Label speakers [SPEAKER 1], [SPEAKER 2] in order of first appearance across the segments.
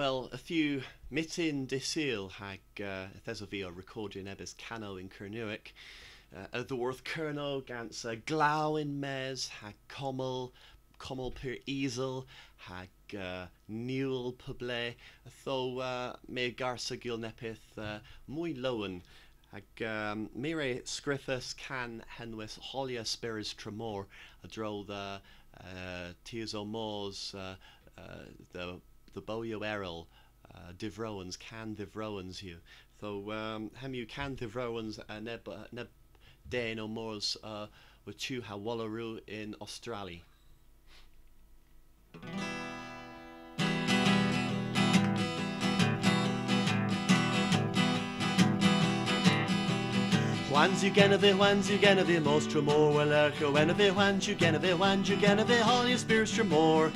[SPEAKER 1] well, a few mitin disil hag uh, thesofio recording ebis cano in Kernewek. Uh, the worth Kernow gans uh, mes hag commel, commel per easel hag uh, newel puble tho uh, me garsa gil nepith uh, mwy lowen Ag um, mire scriffus can henwis Holya Spyrys Tramor a dro the uh, tears o mors uh, uh, the the boyo errol uh, divrowans can divrowans you so um, hem you can divrowans uh, neb uh, neb day no mors uh, with chu ha wallaroo in Australia. Juans you Genevieve, Juans you Genevieve, most tremor, well, echo, Genevieve, Juans you Genevieve, Juans you Genevieve, all your spirits tremor.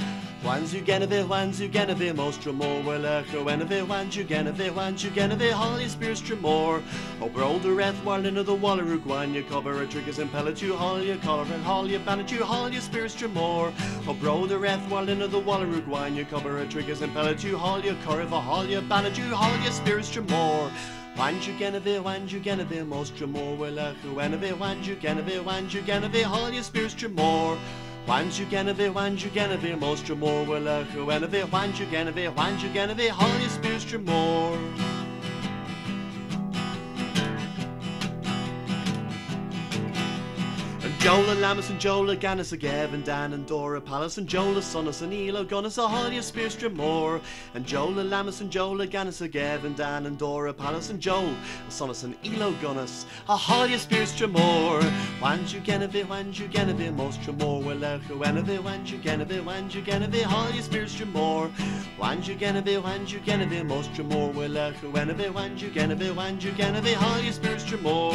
[SPEAKER 1] Juans you Genevieve, Juans you Genevieve, most tremor, well, echo, Genevieve, Juans you Genevieve, Juans you Genevieve, all your spirits tremor. Oh, bro, the wrath, while into the waller, Guan, you cover a triggers and pellet you, haul your collar and haul your bannet you, haul your spirits tremor. Oh, bro, the wrath, while into the waller, Guan, you cover a triggers and pellet you, haul your curve, haul your bannet you, haul your spirits tremor. Wanju Genevieve, Wanju Genevieve, most tremor, well, echo, Genevieve, Wanju Genevieve, Wanju Genevieve, all your spirits tremor. Wanju Genevieve, Wanju Genevieve, most tremor, well, echo, Genevieve, Wanju Genevieve, Wanju Genevieve, all your spirits tremor. Jola Lamus and Jola Gannis a Gavin Dan and Dora Palace and Jola Sonus and Elo Gunnis a Holly Spearstra Moore and Jola Lamus and Jola Gannis a Gavin Dan and Dora Palace and Joel Sonus and Elo Gunnis a Holly Spearstra Moore you Genevieve, you Genevieve, most Tremor will echo Genevieve, Wanj you Genevieve, Wanj you Genevieve, Holly Spearstra Moore Wanj you Genevieve, Wanj you Genevieve, most Tremor will echo Genevieve, Wanj you Genevieve, Wanj you Genevieve, Holly Spearstra Moore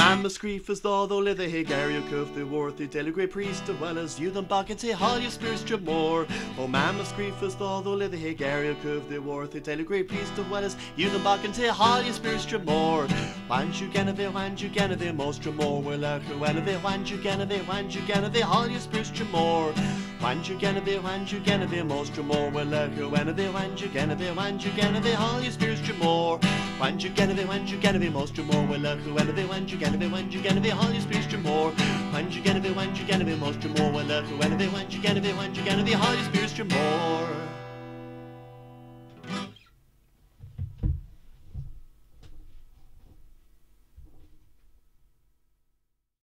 [SPEAKER 1] man must grief as though though lithe hig area cove the worth the delegre priest as well as you them back and say hall your spirits more. Oh man must grief as though though lithe hig area cove the worth the delegre priest as well as you them back and say hall your spirits more. Wanj you Genevieve, wanj you Genevieve, most more will echo Genevieve, wanj you Genevieve, wanj you Genevieve, hall your spirits more. Wanj you Genevieve, wanj you Genevieve, most more will echo Genevieve, you Genevieve, wanj you Genevieve, hall your spirits more. Wanj you Genevieve, wanj you Genevieve, most more will echo Genevieve, you Genevieve, wanj you Genevieve, all your spirits more. Wanj you Genevieve, wanj you Genevieve, most more will echo Genevieve, you Genevieve, wanj you Genevieve, all your spirits more.